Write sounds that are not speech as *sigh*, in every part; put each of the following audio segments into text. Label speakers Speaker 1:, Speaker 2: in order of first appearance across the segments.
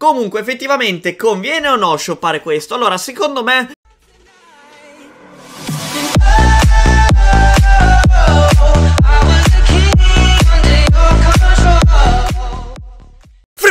Speaker 1: Comunque, effettivamente, conviene o no shoppare questo? Allora, secondo me...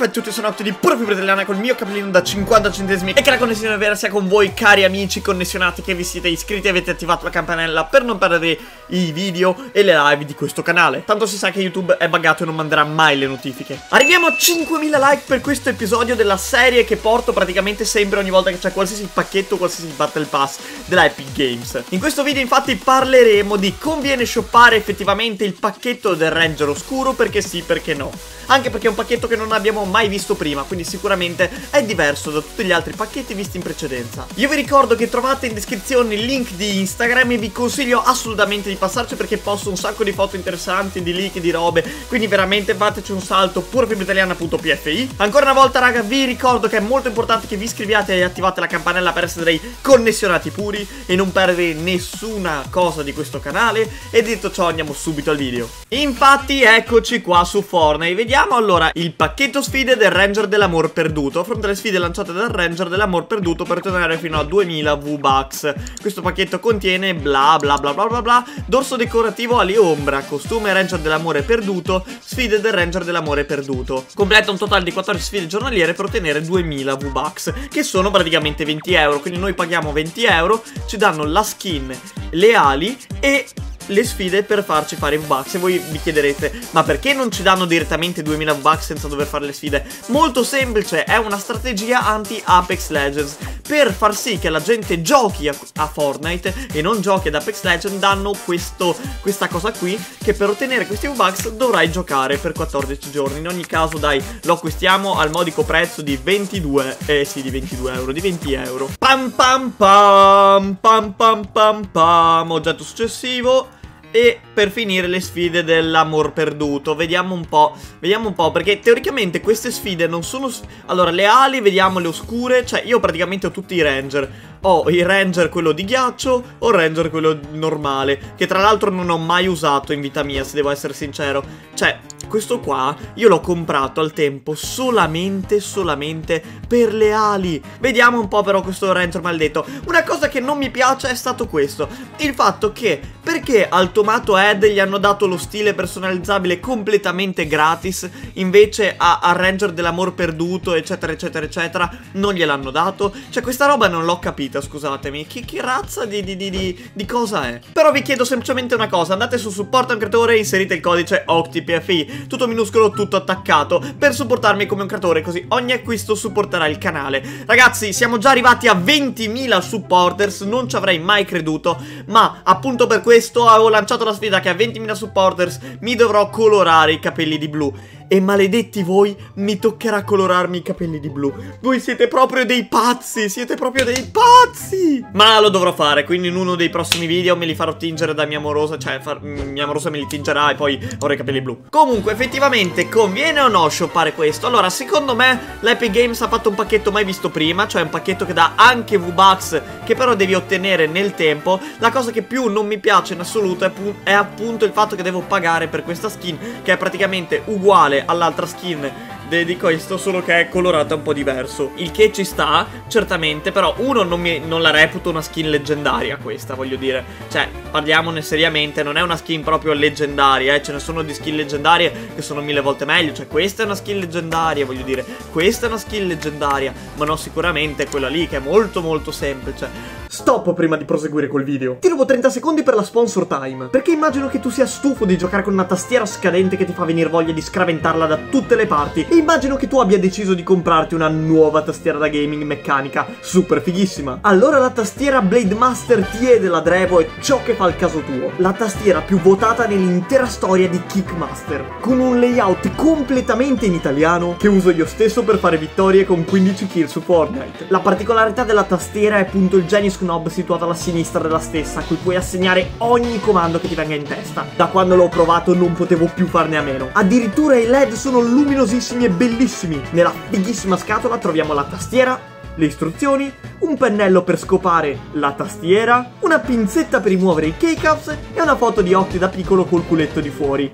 Speaker 1: Ciao a tutti, sono Octo di Pura Fibra Italiana il mio cappellino da 50 centesimi e che la connessione vera sia con voi cari amici connessionati che vi siete iscritti e avete attivato la campanella per non perdere i video e le live di questo canale. Tanto si sa che YouTube è buggato e non manderà mai le notifiche. Arriviamo a 5000 like per questo episodio della serie che porto praticamente sempre ogni volta che c'è qualsiasi pacchetto, qualsiasi battle pass della Epic Games. In questo video infatti parleremo di conviene shoppare effettivamente il pacchetto del Ranger Oscuro perché sì, perché no. Anche perché è un pacchetto che non abbiamo mai visto prima, quindi sicuramente è diverso da tutti gli altri pacchetti visti in precedenza. Io vi ricordo che trovate in descrizione il link di Instagram e vi consiglio assolutamente di passarci perché posto un sacco di foto interessanti, di leak, di robe, quindi veramente fateci un salto purafibriitaliana.pfi. Ancora una volta raga vi ricordo che è molto importante che vi iscriviate e attivate la campanella per essere dei connessionati puri e non perdere nessuna cosa di questo canale e detto ciò andiamo subito al video. Infatti eccoci qua su Fortnite, vediamo allora il pacchetto sfida sfide del Ranger dell'amor perduto. Affronta le sfide lanciate dal Ranger dell'amor perduto per ottenere fino a 2000 V-Bucks. Questo pacchetto contiene bla bla bla bla bla bla, dorso decorativo ali ombra, costume Ranger dell'amore perduto, sfide del Ranger dell'amore perduto. Completa un totale di 14 sfide giornaliere per ottenere 2000 V-Bucks, che sono praticamente 20 euro. Quindi noi paghiamo 20 euro, ci danno la skin, le ali e le sfide per farci fare V-Bucks. E voi vi chiederete, ma perché non ci danno direttamente 2000 V-Bucks senza dover fare le sfide? Molto semplice, è una strategia anti-Apex Legends. Per far sì che la gente giochi a, a Fortnite e non giochi ad Apex Legends, danno questo, questa cosa qui, che per ottenere questi V-Bucks dovrai giocare per 14 giorni. In ogni caso, dai, lo acquistiamo al modico prezzo di 22, eh sì, di 22 euro, di 20 euro. Pam pam pam, pam pam pam pam, oggetto successivo e per finire le sfide dell'amor perduto Vediamo un po', vediamo un po' Perché teoricamente queste sfide non sono... Allora, le ali, vediamo le oscure Cioè, io praticamente ho tutti i ranger. Ho il ranger quello di ghiaccio O il ranger quello normale Che tra l'altro non ho mai usato in vita mia, se devo essere sincero. Cioè, questo qua io l'ho comprato al tempo solamente, solamente per le ali. Vediamo un po' però questo Ranger maledetto. Una cosa che non mi piace è stato questo. Il fatto che, perché al Tomato Head gli hanno dato lo stile personalizzabile completamente gratis, invece al Ranger dell'amor perduto, eccetera, eccetera, eccetera, non gliel'hanno dato? Cioè questa roba non l'ho capita, scusatemi. Che, che razza di, di, di, di, cosa è? Però vi chiedo semplicemente una cosa. Andate su supporto un creatore e inserite il codice OCTPFI tutto minuscolo, tutto attaccato, per supportarmi come un creatore, così ogni acquisto supporterà il canale. Ragazzi, siamo già arrivati a 20.000 supporters, non ci avrei mai creduto, ma appunto per questo avevo lanciato la sfida che a 20.000 supporters mi dovrò colorare i capelli di blu. E maledetti voi, mi toccherà colorarmi i capelli di blu. Voi siete proprio dei pazzi, siete proprio dei pazzi! Ma lo dovrò fare, quindi in uno dei prossimi video me li farò tingere da mia amorosa, cioè far, mia amorosa me li tingerà e poi avrò i capelli blu. Comunque, effettivamente, conviene o no shoppare questo? Allora, secondo me, l'Epic Games ha fatto un pacchetto mai visto prima, cioè un pacchetto che dà anche V-Bucks, che però devi ottenere nel tempo. La cosa che più non mi piace in assoluto è, è appunto il fatto che devo pagare per questa skin, che è praticamente uguale all'altra skin di questo, solo che è colorata un po' diverso. Il che ci sta, certamente, però uno non, mi, non, la reputo una skin leggendaria questa, voglio dire. Cioè, parliamone seriamente, non è una skin proprio leggendaria, eh. Ce ne sono di skin leggendarie che sono mille volte meglio. Cioè, questa è una skin leggendaria, voglio dire. Questa è una skin leggendaria, ma no sicuramente quella lì che è molto molto semplice. Stop prima di proseguire col video. Ti rubo 30 secondi per la sponsor time. Perché immagino che tu sia stufo di giocare con una tastiera scadente che ti fa venire voglia di scraventarla da tutte le parti. E immagino che tu abbia deciso di comprarti una nuova tastiera da gaming meccanica, super fighissima. Allora la tastiera Blade Master TE della Drevo è ciò che fa il caso tuo. La tastiera più votata nell'intera storia di Kickmaster. Con un layout completamente in italiano che uso io stesso per fare vittorie con 15 kill su Fortnite. La particolarità della tastiera è appunto il Genius knob situato alla sinistra della stessa, a cui puoi assegnare ogni comando che ti venga in testa. Da quando l'ho provato non potevo più farne a meno. Addirittura i LED sono luminosissimi e bellissimi. Nella fighissima scatola troviamo la tastiera, le istruzioni, un pennello per scopare la tastiera, una pinzetta per rimuovere i keycaps e una foto di Octi da piccolo col culetto di fuori.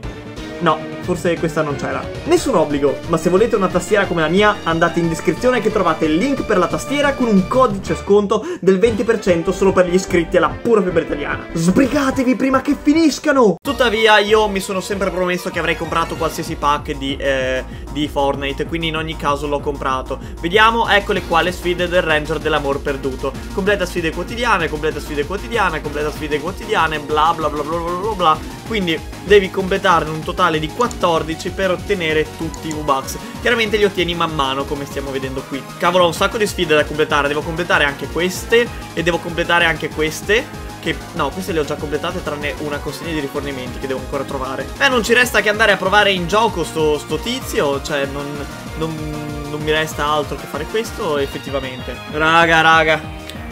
Speaker 1: No, forse questa non c'era. Nessun obbligo, ma se volete una tastiera come la mia, andate in descrizione che trovate il link per la tastiera con un codice sconto del 20% solo per gli iscritti alla pura fibra italiana. Sbrigatevi prima che finiscano! Tuttavia, io mi sono sempre promesso che avrei comprato qualsiasi pack di, eh, di Fortnite, quindi in ogni caso l'ho comprato. Vediamo, eccole qua le sfide del Ranger dell'amor perduto. Completa sfide quotidiane, completa sfide quotidiane, completa sfide quotidiane, bla bla bla bla bla bla bla. Quindi devi completarne un totale di 14 per ottenere tutti i V-Bucks. Chiaramente li ottieni man mano, come stiamo vedendo qui. Cavolo, ho un sacco di sfide da completare. Devo completare anche queste e devo completare anche queste. Che, no, queste le ho già completate tranne una consegna di rifornimenti che devo ancora trovare. Eh, non ci resta che andare a provare in gioco sto, sto tizio, cioè non, non, non mi resta altro che fare questo effettivamente. Raga, raga,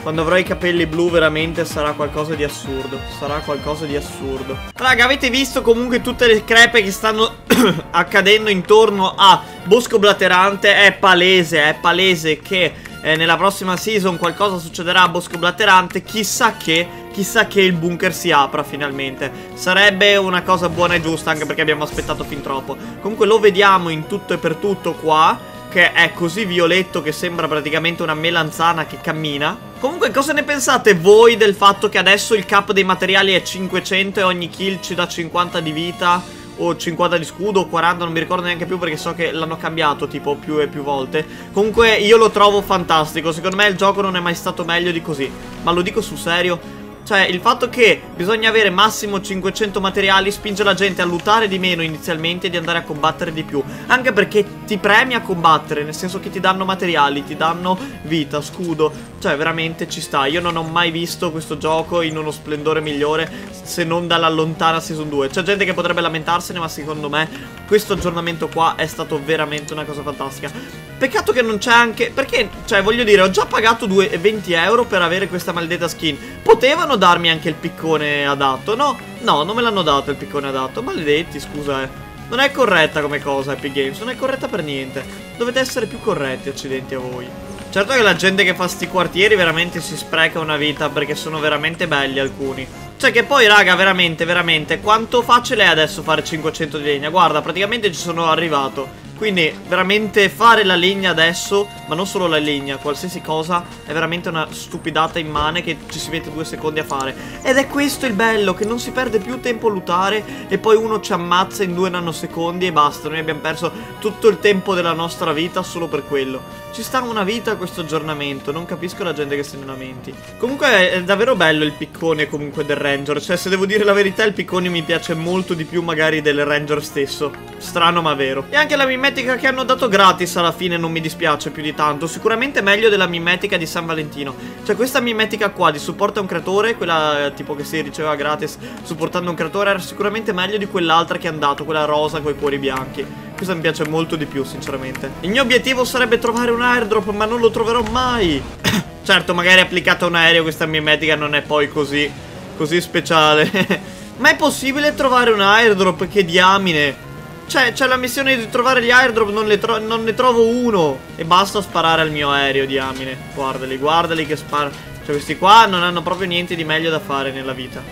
Speaker 1: quando avrò i capelli blu veramente sarà qualcosa di assurdo. Sarà qualcosa di assurdo. Raga avete visto comunque tutte le crepe che stanno *coughs* accadendo intorno a Bosco Blaterante? È palese, è palese che eh, nella prossima season qualcosa succederà a Bosco Blaterante. Chissà che, chissà che il bunker si apra finalmente. Sarebbe una cosa buona e giusta anche perché abbiamo aspettato fin troppo. Comunque lo vediamo in tutto e per tutto qua che è così violetto che sembra praticamente una melanzana che cammina. Comunque cosa ne pensate voi del fatto che adesso il cap dei materiali è 500 e ogni kill ci dà 50 di vita? O 50 di scudo o 40 non mi ricordo neanche più perché so che l'hanno cambiato tipo più e più volte Comunque io lo trovo fantastico Secondo me il gioco non è mai stato meglio di così Ma lo dico sul serio cioè, il fatto che bisogna avere massimo 500 materiali spinge la gente a lootare di meno inizialmente e di andare a combattere di più. Anche perché ti premi a combattere, nel senso che ti danno materiali, ti danno vita, scudo. Cioè, veramente ci sta. Io non ho mai visto questo gioco in uno splendore migliore se non dalla lontana Season 2. C'è gente che potrebbe lamentarsene, ma secondo me questo aggiornamento qua è stato veramente una cosa fantastica. Peccato che non c'è anche... Perché, cioè, voglio dire, ho già pagato 20 euro per avere questa maledetta skin. Potevano darmi anche il piccone adatto, no? No, non me l'hanno dato il piccone adatto. Maledetti, scusa, eh. Non è corretta come cosa Epic Games, non è corretta per niente. Dovete essere più corretti, accidenti a voi. Certo che la gente che fa sti quartieri veramente si spreca una vita perché sono veramente belli alcuni. Cioè che poi raga veramente veramente quanto facile è adesso fare 500 di legna Guarda praticamente ci sono arrivato quindi veramente fare la legna adesso, ma non solo la legna, qualsiasi cosa, è veramente una stupidata immane che ci si mette due secondi a fare. Ed è questo il bello, che non si perde più tempo a lootare e poi uno ci ammazza in due nanosecondi e basta. Noi abbiamo perso tutto il tempo della nostra vita solo per quello. Ci sta una vita questo aggiornamento, non capisco la gente che se ne lamenti. Comunque è davvero bello il piccone comunque del Ranger, cioè se devo dire la verità il piccone mi piace molto di più magari del Ranger stesso. Strano ma vero. E anche la mimetica che hanno dato gratis alla fine non mi dispiace più di tanto, sicuramente meglio della mimetica di San Valentino. Cioè questa mimetica qua di supporta un creatore, quella tipo che si riceveva gratis supportando un creatore era sicuramente meglio di quell'altra che è andato, quella rosa con i cuori bianchi. Questa mi piace molto di più, sinceramente. Il mio obiettivo sarebbe trovare un airdrop, ma non lo troverò mai. *coughs* certo, magari applicato a un aereo questa mimetica non è poi così, così speciale. *laughs* ma è possibile trovare un airdrop? Che diamine. Cioè, c'è la missione di trovare gli airdrop, non, non, ne trovo uno. E basta sparare al mio aereo, diamine. Guardali, guardali che spara. Cioè, questi qua non hanno proprio niente di meglio da fare nella vita.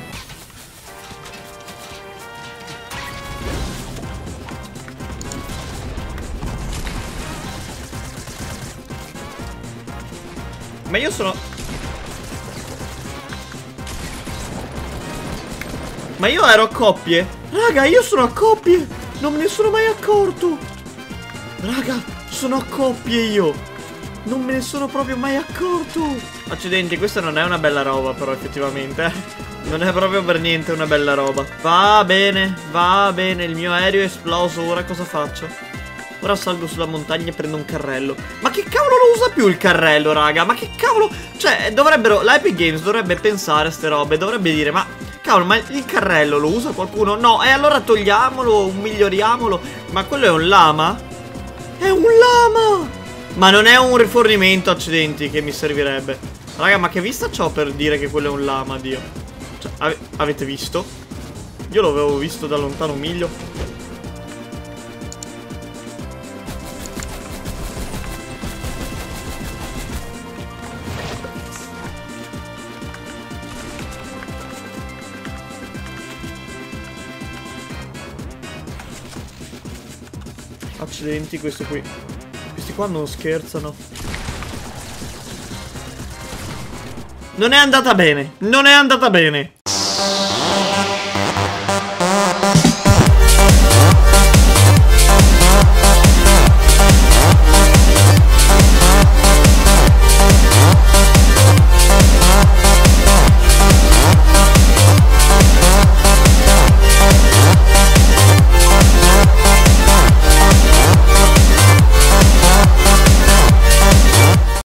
Speaker 1: Ma io sono... Ma io ero a coppie? Raga, io sono a coppie! Non me ne sono mai accorto! Raga, sono a coppie io! Non me ne sono proprio mai accorto! Accidenti, questa non è una bella roba però effettivamente. *laughs* Non è proprio per niente una bella roba. Va bene, va bene, il mio aereo è esploso, ora cosa faccio? Ora salgo sulla montagna e prendo un carrello Ma che cavolo lo usa più il carrello, raga? Ma che cavolo... Cioè, dovrebbero... La Epic Games dovrebbe pensare a ste robe Dovrebbe dire, ma... Cavolo, ma il carrello lo usa qualcuno? No, e allora togliamolo, miglioriamolo Ma quello è un lama? È un lama! Ma non è un rifornimento, accidenti, che mi servirebbe Raga, ma che vista c'ho per dire che quello è un lama, Dio? Cioè, ave avete visto? Io l'avevo visto da lontano miglio Accidenti, questo qui. Questi qua non scherzano. Non è andata bene. Non è andata bene.